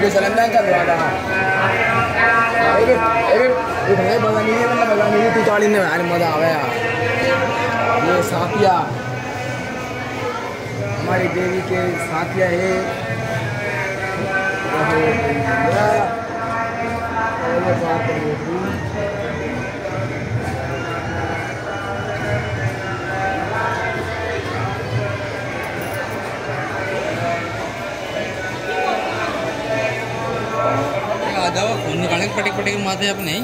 Video sa landan kan wala. एक एक एक है बगानी है मतलब है मज़ा ये साथिया, हमारी देवी के साथिया है। দেওয়া কোনো কারেন্ট পার্টি পার্টির মাঝে আপনি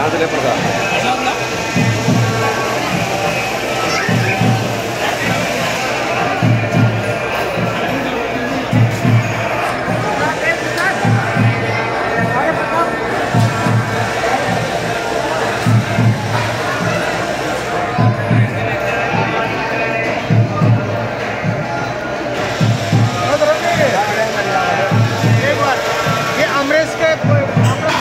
जहाँ से लेकर